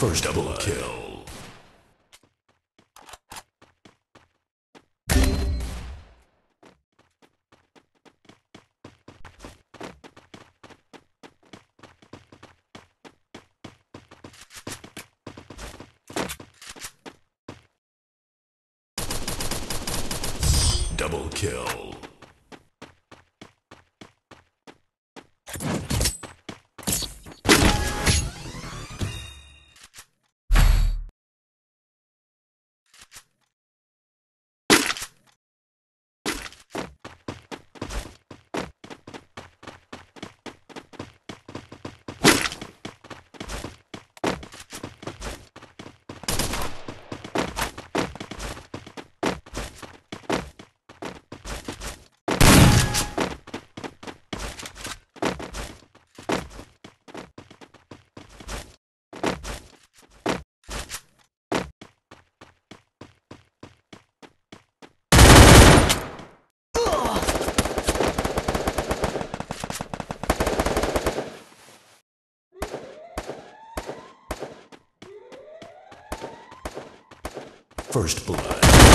First double kill. Double kill. First blood.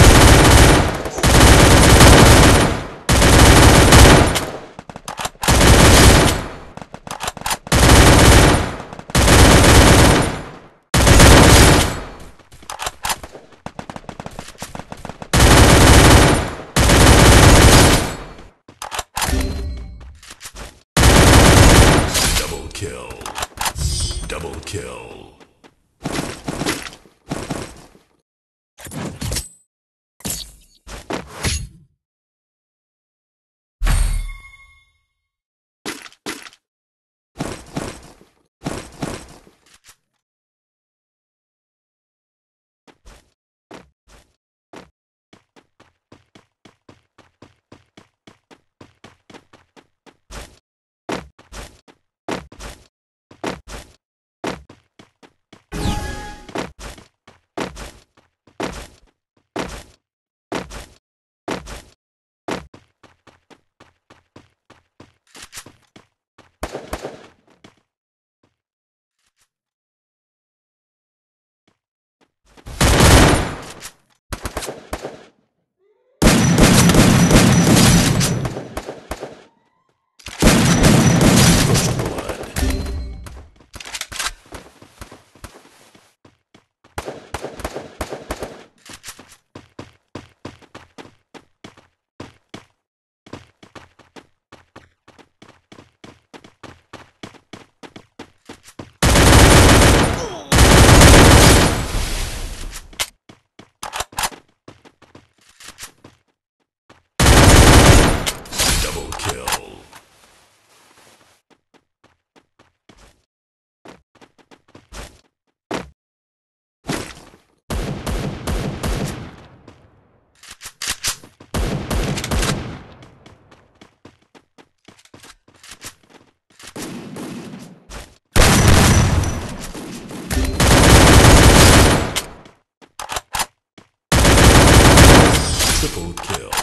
Kill.